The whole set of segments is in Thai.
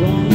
one.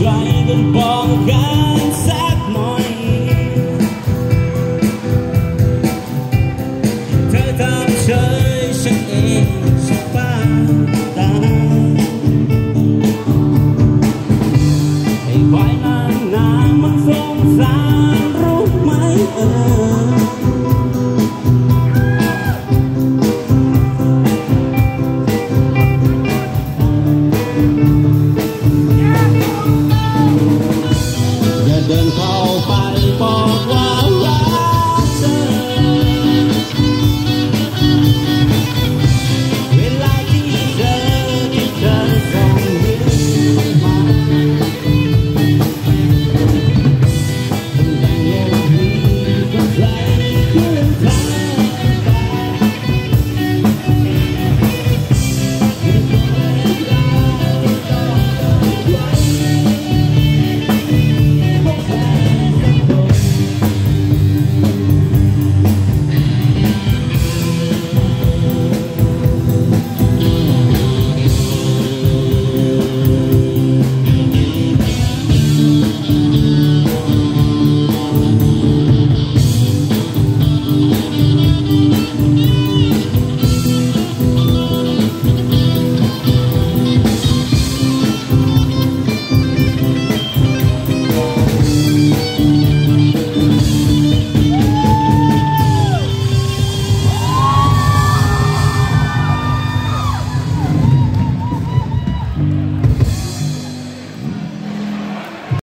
try and ball against